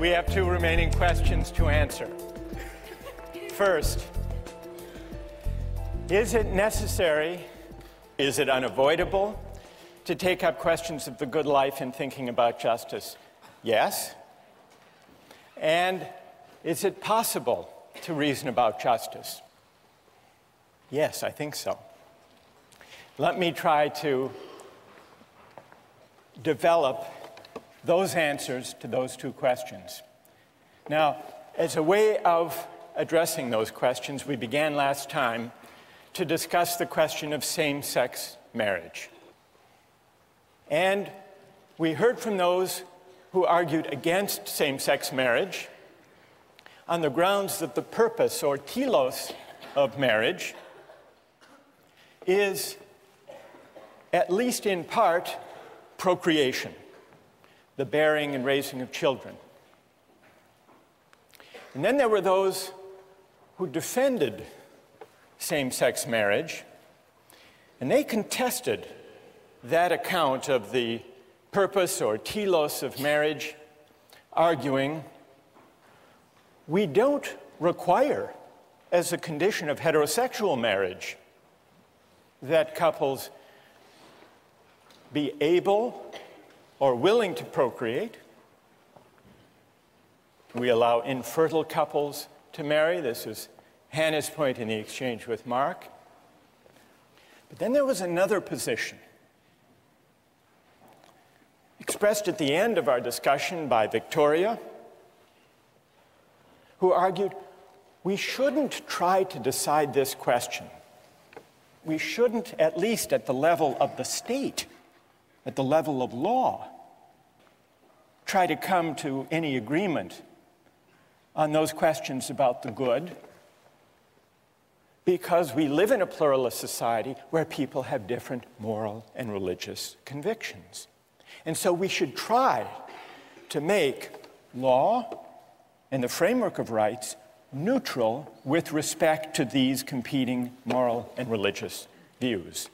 We have two remaining questions to answer. First, is it necessary, is it unavoidable to take up questions of the good life in thinking about justice? Yes. And is it possible to reason about justice? Yes, I think so. Let me try to develop those answers to those two questions. Now, as a way of addressing those questions, we began last time to discuss the question of same sex marriage. And we heard from those who argued against same sex marriage on the grounds that the purpose or telos of marriage is, at least in part, procreation, the bearing and raising of children. And then there were those who defended same sex marriage, and they contested that account of the purpose or telos of marriage, arguing we don't require, as a condition of heterosexual marriage, that couples be able or willing to procreate. We allow infertile couples to marry. This is Hannah's point in the exchange with Mark. But then there was another position expressed at the end of our discussion by Victoria, who argued we shouldn't try to decide this question. We shouldn't, at least at the level of the state, at the level of law, try to come to any agreement on those questions about the good because we live in a pluralist society where people have different moral and religious convictions. And so we should try to make law and the framework of rights neutral with respect to these competing moral and religious views.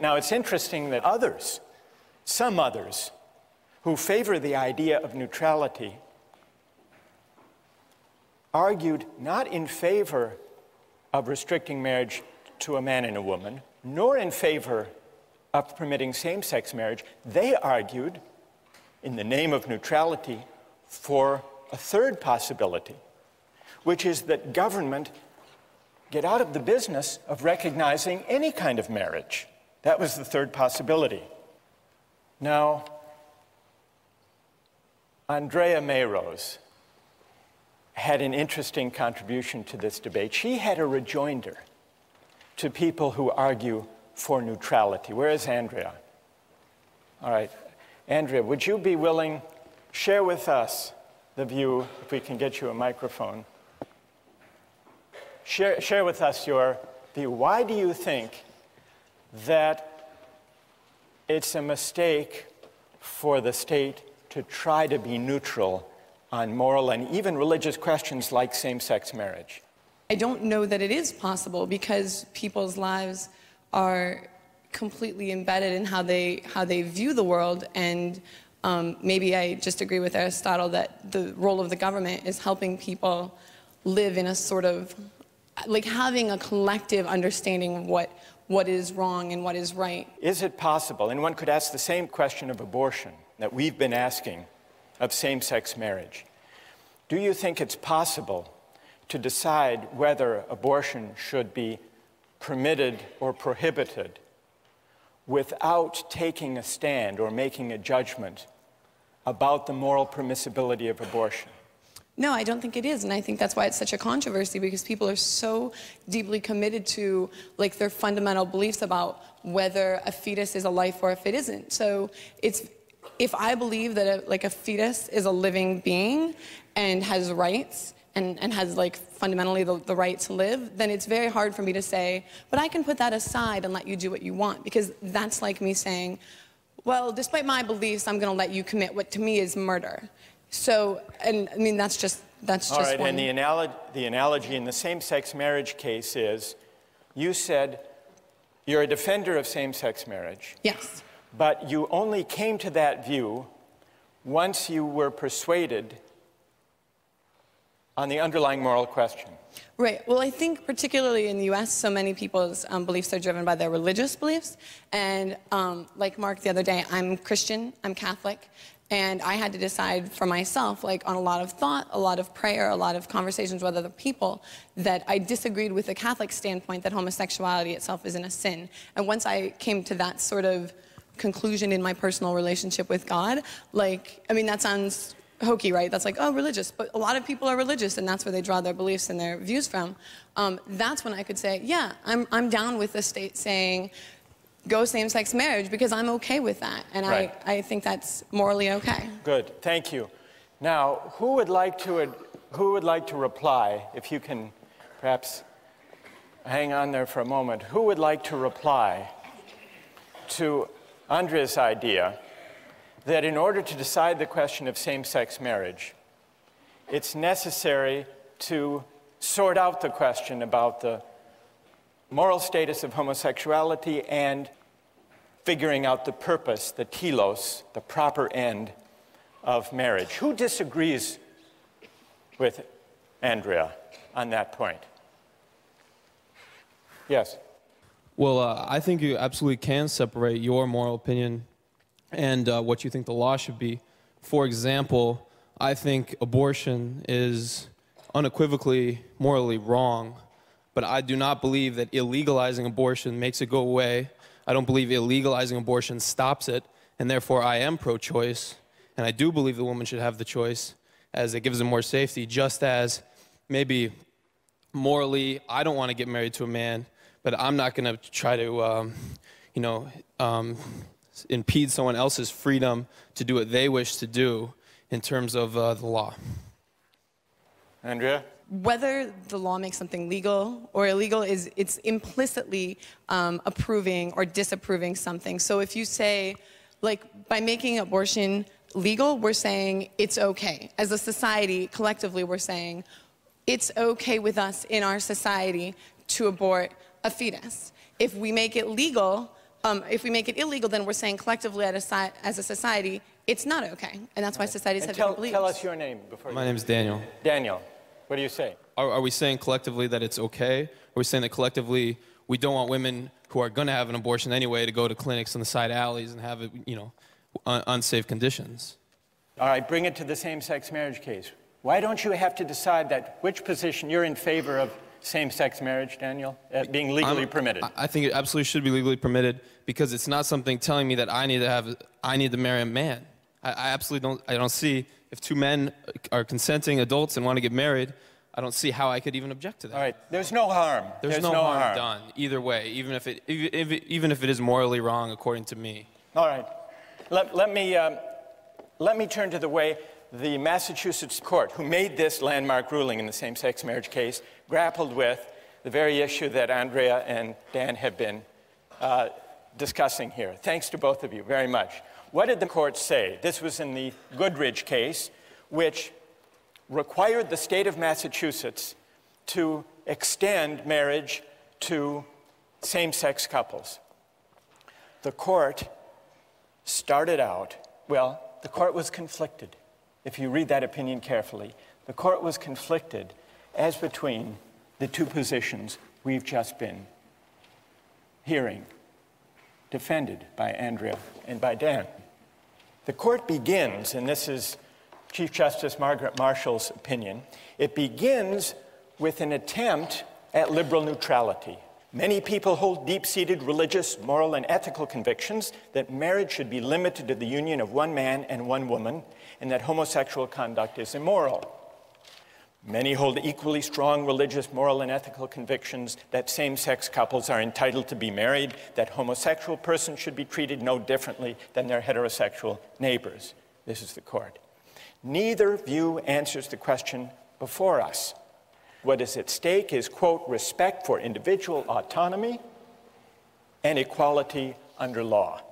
Now, it's interesting that others, some others, who favor the idea of neutrality, argued not in favor of restricting marriage to a man and a woman, nor in favor of permitting same sex marriage. They argued, in the name of neutrality, for a third possibility, which is that government get out of the business of recognizing any kind of marriage. That was the third possibility. Now, Andrea Mayrose had an interesting contribution to this debate. She had a rejoinder to people who argue for neutrality. Where is Andrea? All right. Andrea, would you be willing to share with us the view, if we can get you a microphone. Share, share with us your view. Why do you think that it's a mistake for the state to try to be neutral on moral and even religious questions like same sex marriage? I don't know that it is possible because people's lives are completely embedded in how they, how they view the world and um, maybe I just agree with Aristotle that the role of the government is helping people live in a sort of, like having a collective understanding of what, what is wrong and what is right. Is it possible, and one could ask the same question of abortion that we've been asking of same sex marriage. Do you think it's possible to decide whether abortion should be permitted or prohibited without taking a stand or making a judgment about the moral permissibility of abortion? No, I don't think it is, and I think that's why it's such a controversy because people are so deeply committed to like their fundamental beliefs about whether a fetus is a life or if it isn't. So it's if I believe that a, like a fetus is a living being and has rights and, and has like fundamentally the, the right to live, then it's very hard for me to say, but I can put that aside and let you do what you want because that's like me saying, well, despite my beliefs, I'm going to let you commit what to me is murder. So, and I mean, that's just, that's All just right, one. and the, analo- the analogy in the same sex marriage case is you said you're a defender of same sex marriage, Yes. but you only came to that view once you were persuaded on the underlying moral question. Right. Well, I think particularly in the U.S., so many people's um, beliefs are driven by their religious beliefs. And um, like Mark the other day, I'm Christian, I'm Catholic, and I had to decide for myself, like on a lot of thought, a lot of prayer, a lot of conversations with other people, that I disagreed with the Catholic standpoint that homosexuality itself isn't a sin. And once I came to that sort of conclusion in my personal relationship with God, like, I mean, that sounds hokey, right? That's like, oh, religious. But a lot of people are religious, and that's where they draw their beliefs and their views from. Um, that's when I could say, yeah, I'm, I'm down with the state saying, go same-sex marriage because I'm okay with that. And right. I, I think that's morally okay. Good, thank you. Now, who would like to, who would like to reply, if you can perhaps hang on there for a moment, who would like to reply to Andrea's idea that in order to decide the question of same sex marriage, it's necessary to sort out the question about the moral status of homosexuality and figuring out the purpose, the telos, the proper end of marriage. Who disagrees with Andrea on that point? Yes. Well, uh, I think you absolutely can separate your moral opinion and uh, what you think the law should be. For example, I think abortion is unequivocally morally wrong, but I do not believe that illegalizing abortion makes it go away. I don't believe illegalizing abortion stops it, and therefore I am pro choice. And I do believe the woman should have the choice as it gives them more safety, just as maybe morally I don't want to get married to a man, but I'm not going to try to, um, you know, um, impede someone else's freedom to do what they wish to do in terms of uh, the law. Andrea? Whether the law makes something legal or illegal is it's implicitly um, approving or disapproving something. So if you say, like, by making abortion legal, we're saying it's okay. As a society, collectively, we're saying it's okay with us in our society to abort a fetus. If we make it legal, um, if we make it illegal, then we're saying collectively a, as a society, it's not okay. And that's why societies and have tell, different beliefs. Tell us your name before My name is Daniel. Daniel, what do you say? Are, are we saying collectively that it's okay? Are we saying that collectively we don't want women who are going to have an abortion anyway to go to clinics in the side alleys and have it, you know, un unsafe conditions? All right, bring it to the same-sex marriage case. Why don't you have to decide that which position you're in favor of same-sex marriage, Daniel, uh, being legally I'm, permitted? I think it absolutely should be legally permitted because it's not something telling me that I need to have, I need to marry a man. I, I absolutely don't, I don't see, if two men are consenting adults and want to get married, I don't see how I could even object to that. All right, there's no harm. There's, there's no, no, harm, harm, done either way, even if it, even if, even if it is morally wrong according to me. All right, let, let me um, let me turn to the way the Massachusetts court, who made this landmark ruling in the same-sex marriage case, grappled with the very issue that Andrea and Dan have been uh, discussing here. Thanks to both of you very much. What did the court say? This was in the Goodridge case, which required the state of Massachusetts to extend marriage to same sex couples. The court started out, well, the court was conflicted. If you read that opinion carefully, the court was conflicted as between the two positions we've just been hearing, defended by Andrea and by Dan. The court begins, and this is Chief Justice Margaret Marshall's opinion, it begins with an attempt at liberal neutrality. Many people hold deep seated religious, moral, and ethical convictions that marriage should be limited to the union of one man and one woman, and that homosexual conduct is immoral. Many hold equally strong religious, moral, and ethical convictions that same sex couples are entitled to be married, that homosexual persons should be treated no differently than their heterosexual neighbors. This is the court. Neither view answers the question before us. What is at stake is, quote, respect for individual autonomy and equality under law.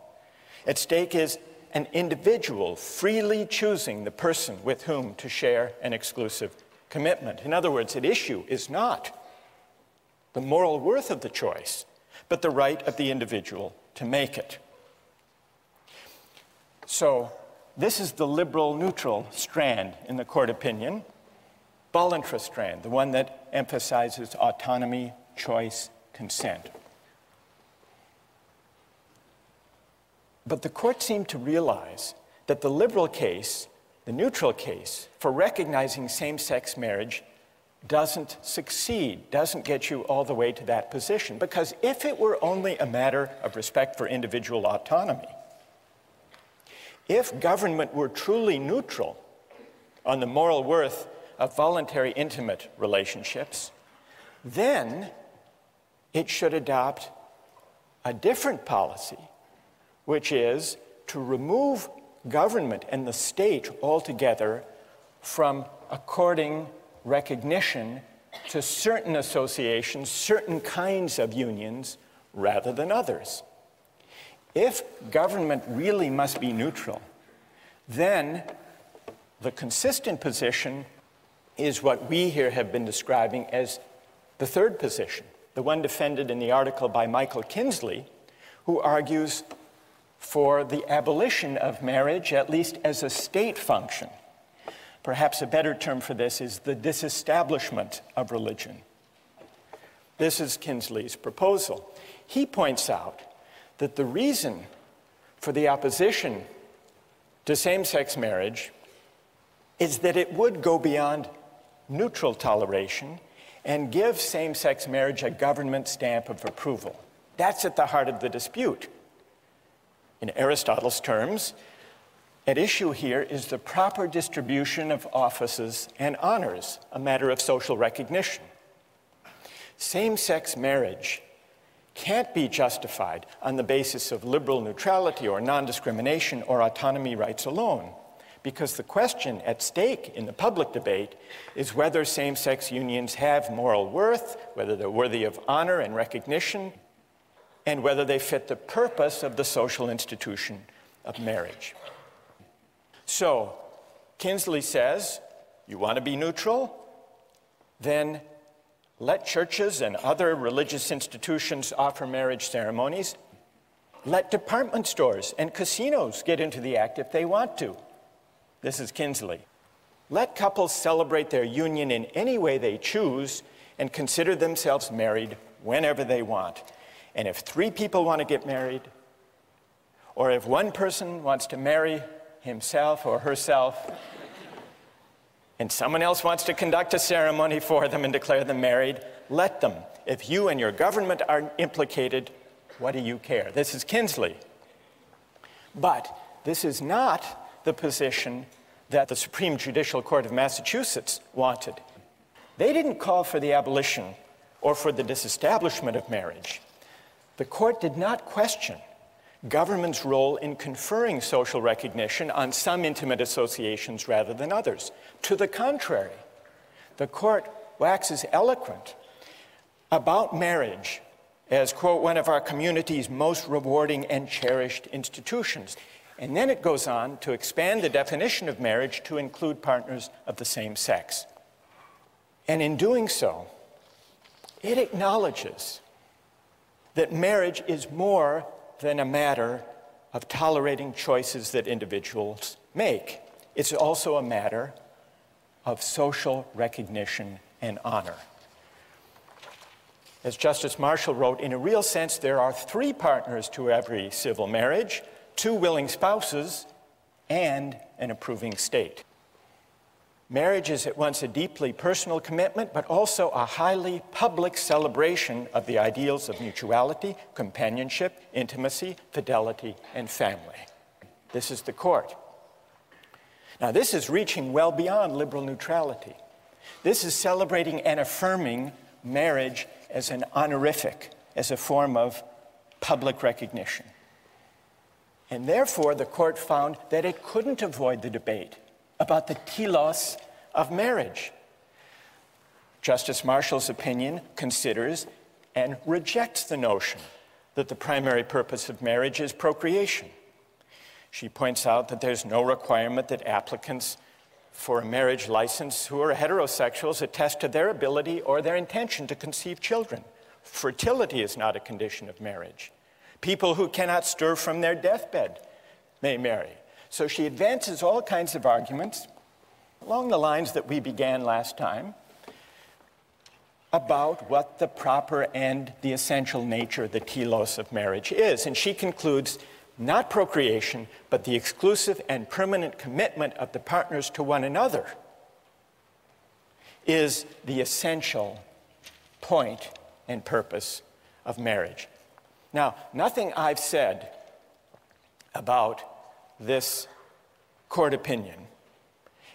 At stake is an individual freely choosing the person with whom to share an exclusive commitment. In other words, at issue is not the moral worth of the choice, but the right of the individual to make it. So, this is the liberal neutral strand in the court opinion, voluntary strand, the one that emphasizes autonomy, choice, consent. But the court seemed to realize that the liberal case, the neutral case, for recognizing same sex marriage doesn't succeed, doesn't get you all the way to that position. Because if it were only a matter of respect for individual autonomy, if government were truly neutral on the moral worth of voluntary intimate relationships, then it should adopt a different policy, which is to remove government and the state altogether from according recognition to certain associations, certain kinds of unions, rather than others. If government really must be neutral, then the consistent position is what we here have been describing as the third position, the one defended in the article by Michael Kinsley, who argues for the abolition of marriage, at least as a state function. Perhaps a better term for this is the disestablishment of religion. This is Kinsley's proposal. He points out that the reason for the opposition to same sex marriage is that it would go beyond neutral toleration and give same sex marriage a government stamp of approval. That's at the heart of the dispute. In Aristotle's terms, at issue here is the proper distribution of offices and honors, a matter of social recognition. Same sex marriage can't be justified on the basis of liberal neutrality or non discrimination or autonomy rights alone, because the question at stake in the public debate is whether same sex unions have moral worth, whether they're worthy of honor and recognition, and whether they fit the purpose of the social institution of marriage. So, Kinsley says, you want to be neutral? Then let churches and other religious institutions offer marriage ceremonies. Let department stores and casinos get into the act if they want to. This is Kinsley. Let couples celebrate their union in any way they choose and consider themselves married whenever they want. And if three people want to get married, or if one person wants to marry himself or herself, and someone else wants to conduct a ceremony for them and declare them married, let them. If you and your government are implicated, what do you care? This is Kinsley. But this is not the position that the Supreme Judicial Court of Massachusetts wanted. They didn't call for the abolition or for the disestablishment of marriage. The court did not question government's role in conferring social recognition on some intimate associations rather than others. To the contrary, the court waxes eloquent about marriage as, quote, one of our community's most rewarding and cherished institutions. And then it goes on to expand the definition of marriage to include partners of the same sex. And in doing so, it acknowledges that marriage is more than a matter of tolerating choices that individuals make. It's also a matter of social recognition and honor. As Justice Marshall wrote, in a real sense, there are three partners to every civil marriage two willing spouses and an approving state. Marriage is at once a deeply personal commitment, but also a highly public celebration of the ideals of mutuality, companionship, intimacy, fidelity, and family. This is the court. Now, this is reaching well beyond liberal neutrality. This is celebrating and affirming marriage as an honorific, as a form of public recognition. And therefore, the court found that it couldn't avoid the debate about the telos of marriage. Justice Marshall's opinion considers and rejects the notion that the primary purpose of marriage is procreation. She points out that there's no requirement that applicants for a marriage license who are heterosexuals attest to their ability or their intention to conceive children. Fertility is not a condition of marriage. People who cannot stir from their deathbed may marry. So she advances all kinds of arguments along the lines that we began last time about what the proper and the essential nature, the telos of marriage is. And she concludes not procreation, but the exclusive and permanent commitment of the partners to one another is the essential point and purpose of marriage. Now, nothing I've said about this court opinion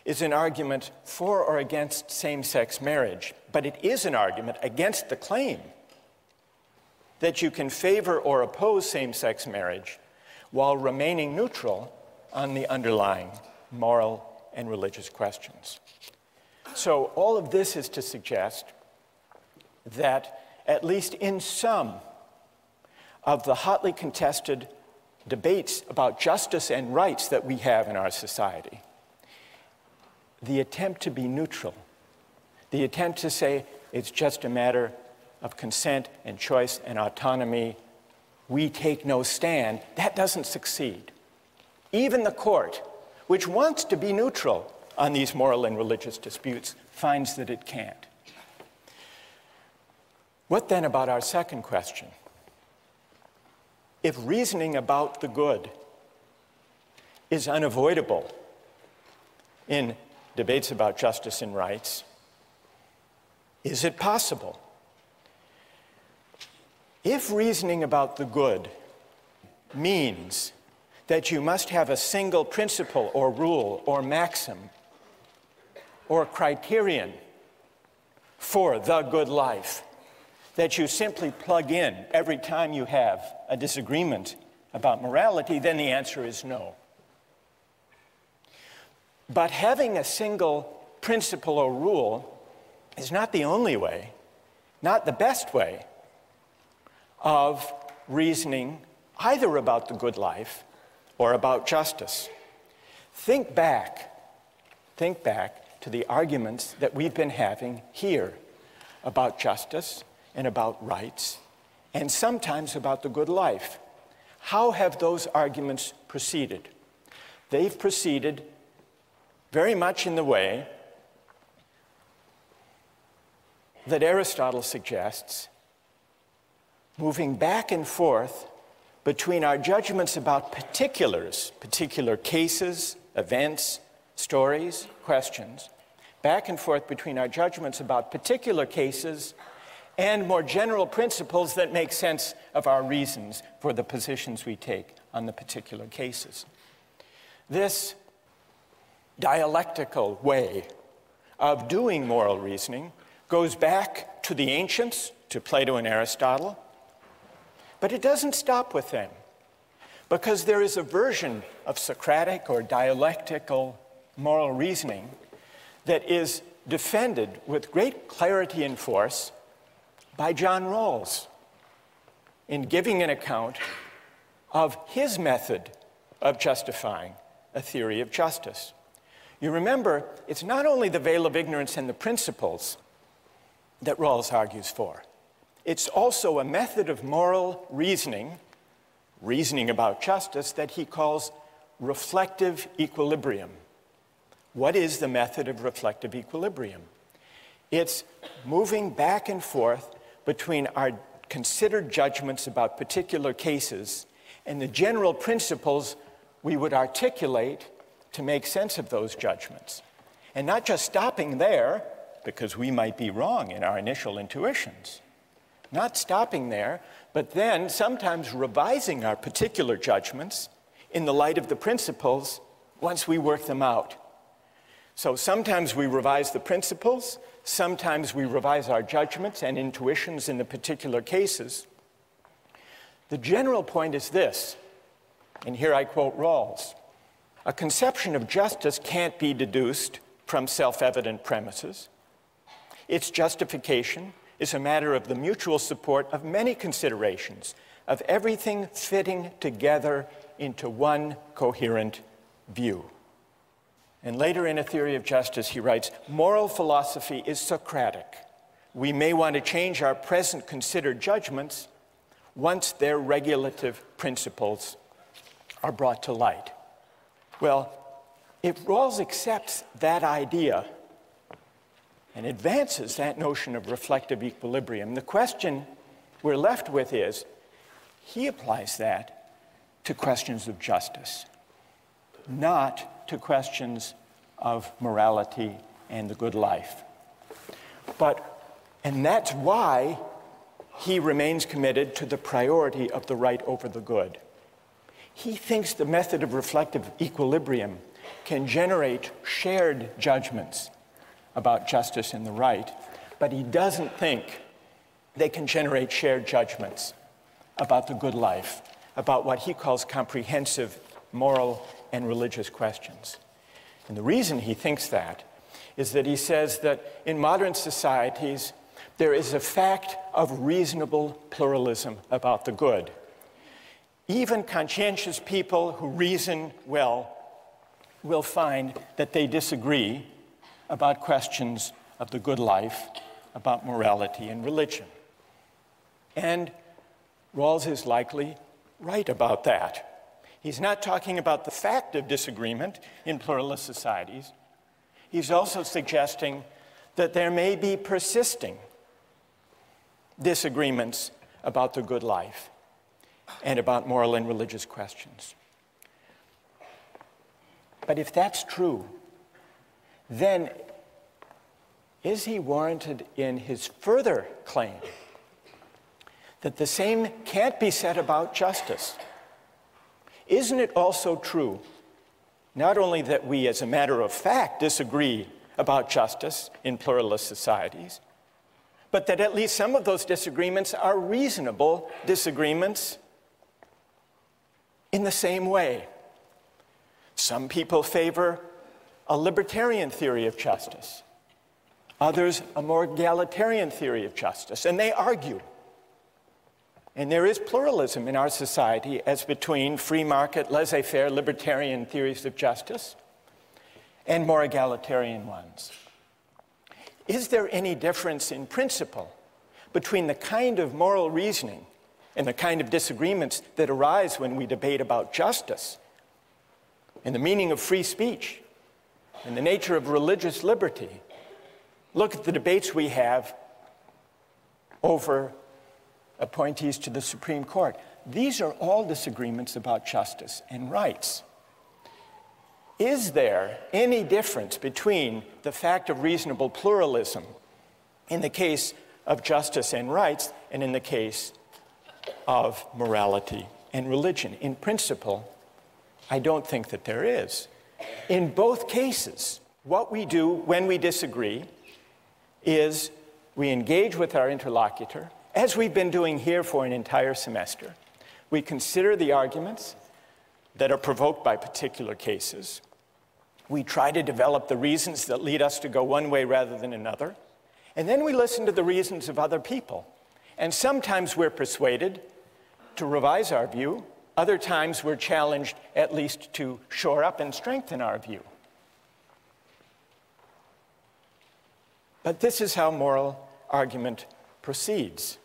is an argument for or against same sex marriage, but it is an argument against the claim that you can favor or oppose same sex marriage while remaining neutral on the underlying moral and religious questions. So, all of this is to suggest that, at least in some of the hotly contested debates about justice and rights that we have in our society, the attempt to be neutral, the attempt to say it's just a matter of consent and choice and autonomy, we take no stand, that doesn't succeed. Even the court, which wants to be neutral on these moral and religious disputes, finds that it can't. What then about our second question? If reasoning about the good is unavoidable in debates about justice and rights, is it possible? If reasoning about the good means that you must have a single principle or rule or maxim or criterion for the good life, that you simply plug in every time you have a disagreement about morality, then the answer is no. But having a single principle or rule is not the only way, not the best way of reasoning either about the good life or about justice. Think back, think back to the arguments that we've been having here about justice and about rights, and sometimes about the good life. How have those arguments proceeded? They've proceeded very much in the way that Aristotle suggests, moving back and forth between our judgments about particulars, particular cases, events, stories, questions, back and forth between our judgments about particular cases and more general principles that make sense of our reasons for the positions we take on the particular cases. This dialectical way of doing moral reasoning goes back to the ancients, to Plato and Aristotle, but it doesn't stop with them because there is a version of Socratic or dialectical moral reasoning that is defended with great clarity and force by John Rawls in giving an account of his method of justifying a theory of justice. You remember, it's not only the veil of ignorance and the principles that Rawls argues for, it's also a method of moral reasoning, reasoning about justice, that he calls reflective equilibrium. What is the method of reflective equilibrium? It's moving back and forth between our considered judgments about particular cases and the general principles we would articulate to make sense of those judgments. And not just stopping there, because we might be wrong in our initial intuitions. Not stopping there, but then sometimes revising our particular judgments in the light of the principles once we work them out. So sometimes we revise the principles, sometimes we revise our judgments and intuitions in the particular cases. The general point is this, and here I quote Rawls a conception of justice can't be deduced from self evident premises. Its justification is a matter of the mutual support of many considerations, of everything fitting together into one coherent view. And later in A Theory of Justice, he writes Moral philosophy is Socratic. We may want to change our present considered judgments once their regulative principles are brought to light. Well, if Rawls accepts that idea and advances that notion of reflective equilibrium, the question we're left with is he applies that to questions of justice, not to questions of morality and the good life. But, and that's why he remains committed to the priority of the right over the good. He thinks the method of reflective equilibrium can generate shared judgments about justice and the right, but he doesn't think they can generate shared judgments about the good life, about what he calls comprehensive moral and religious questions. And the reason he thinks that is that he says that in modern societies, there is a fact of reasonable pluralism about the good. Even conscientious people who reason well will find that they disagree about questions of the good life, about morality and religion. And Rawls is likely right about that. He's not talking about the fact of disagreement in pluralist societies. He's also suggesting that there may be persisting disagreements about the good life and about moral and religious questions. But if that's true, then is he warranted in his further claim that the same can't be said about justice? Isn't it also true not only that we, as a matter of fact, disagree about justice in pluralist societies, but that at least some of those disagreements are reasonable disagreements in the same way. Some people favor a libertarian theory of justice, others a more egalitarian theory of justice, and they argue. And there is pluralism in our society as between free market, laissez faire, libertarian theories of justice and more egalitarian ones. Is there any difference in principle between the kind of moral reasoning and the kind of disagreements that arise when we debate about justice and the meaning of free speech and the nature of religious liberty? Look at the debates we have over appointees to the Supreme Court. These are all disagreements about justice and rights. Is there any difference between the fact of reasonable pluralism in the case of justice and rights and in the case of morality and religion? In principle, I don't think that there is. In both cases, what we do when we disagree is we engage with our interlocutor, as we've been doing here for an entire semester. We consider the arguments that are provoked by particular cases. We try to develop the reasons that lead us to go one way rather than another. And then we listen to the reasons of other people. And sometimes we're persuaded to revise our view, other times we're challenged at least to shore up and strengthen our view. But this is how moral argument proceeds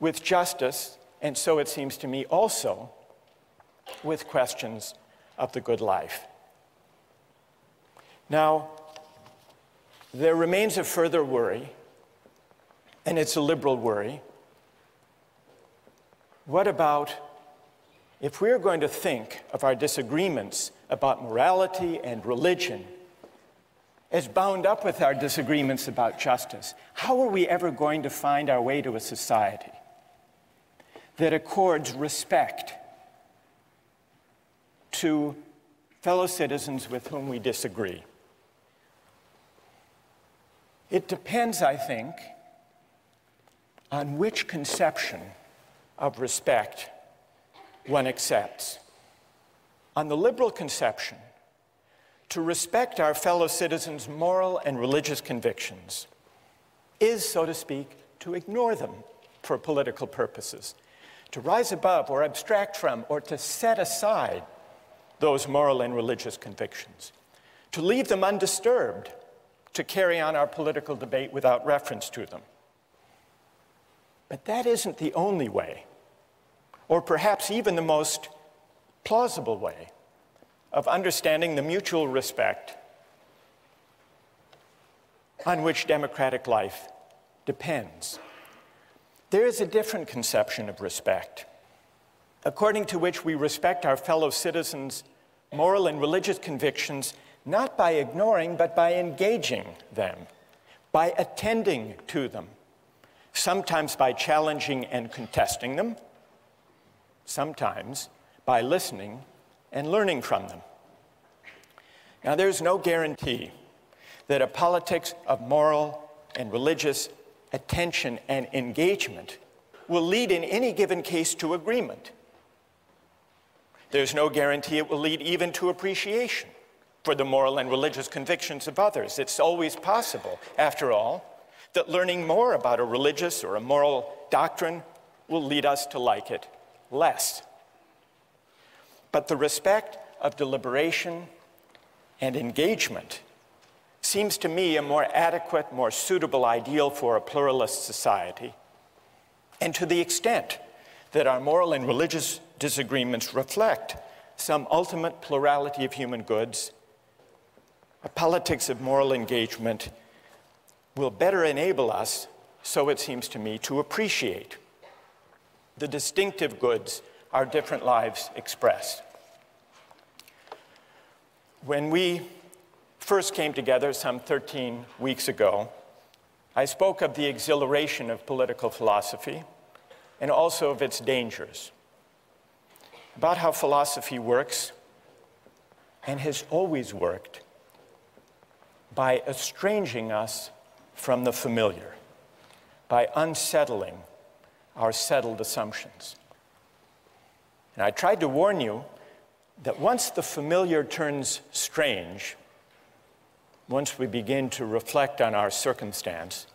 with justice, and so it seems to me also with questions of the good life. Now, there remains a further worry, and it's a liberal worry. What about if we're going to think of our disagreements about morality and religion as bound up with our disagreements about justice, how are we ever going to find our way to a society that accords respect to fellow citizens with whom we disagree? It depends, I think, on which conception of respect one accepts. On the liberal conception, to respect our fellow citizens' moral and religious convictions is, so to speak, to ignore them for political purposes, to rise above or abstract from or to set aside those moral and religious convictions, to leave them undisturbed to carry on our political debate without reference to them. But that isn't the only way, or perhaps even the most plausible way, of understanding the mutual respect on which democratic life depends. There is a different conception of respect, according to which we respect our fellow citizens' moral and religious convictions not by ignoring, but by engaging them, by attending to them, sometimes by challenging and contesting them, sometimes by listening and learning from them. Now, there's no guarantee that a politics of moral and religious attention and engagement will lead in any given case to agreement. There's no guarantee it will lead even to appreciation for the moral and religious convictions of others. It's always possible, after all, that learning more about a religious or a moral doctrine will lead us to like it less. But the respect of deliberation and engagement seems to me a more adequate, more suitable ideal for a pluralist society. And to the extent that our moral and religious disagreements reflect some ultimate plurality of human goods, a politics of moral engagement will better enable us, so it seems to me, to appreciate the distinctive goods our different lives express. When we first came together some 13 weeks ago, I spoke of the exhilaration of political philosophy and also of its dangers, about how philosophy works and has always worked by estranging us from the familiar, by unsettling our settled assumptions. And I tried to warn you that once the familiar turns strange, once we begin to reflect on our circumstance,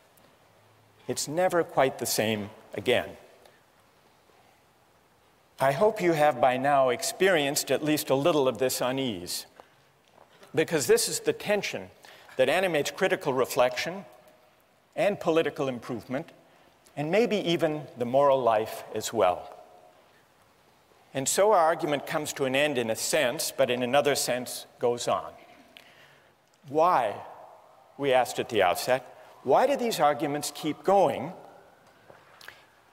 it's never quite the same again. I hope you have by now experienced at least a little of this unease, because this is the tension that animates critical reflection and political improvement, and maybe even the moral life as well. And so our argument comes to an end in a sense, but in another sense goes on. Why, we asked at the outset, why do these arguments keep going,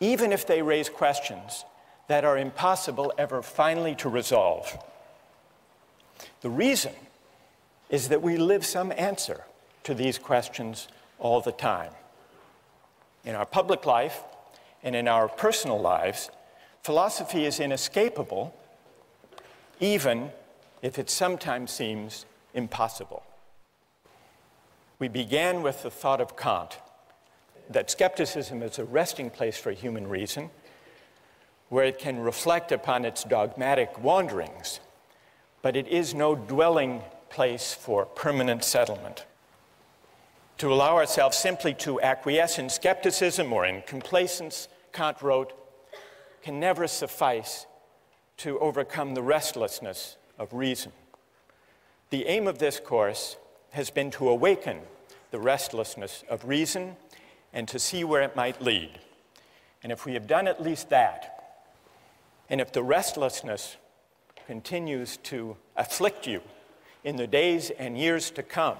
even if they raise questions that are impossible ever finally to resolve? The reason is that we live some answer to these questions all the time. In our public life and in our personal lives, philosophy is inescapable, even if it sometimes seems impossible. We began with the thought of Kant that skepticism is a resting place for human reason, where it can reflect upon its dogmatic wanderings, but it is no dwelling place for permanent settlement. To allow ourselves simply to acquiesce in skepticism or in complacence, Kant wrote, can never suffice to overcome the restlessness of reason. The aim of this course has been to awaken the restlessness of reason and to see where it might lead. And if we have done at least that, and if the restlessness continues to afflict you in the days and years to come,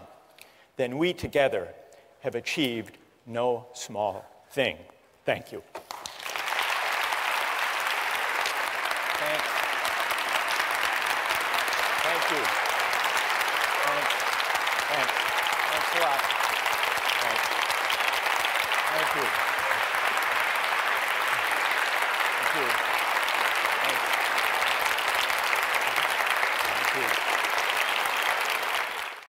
then we together have achieved no small thing. Thank you.